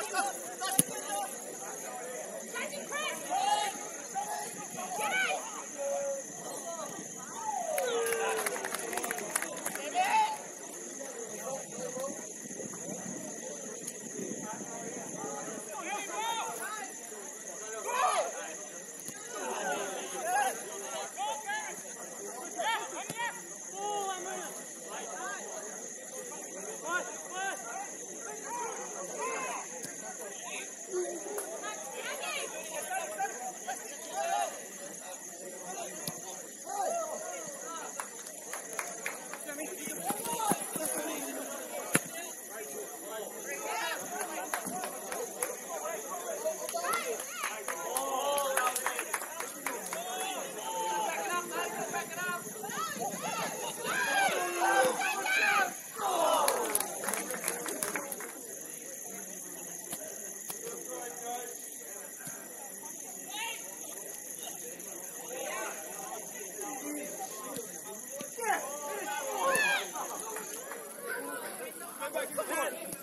ハハハハ! Come on.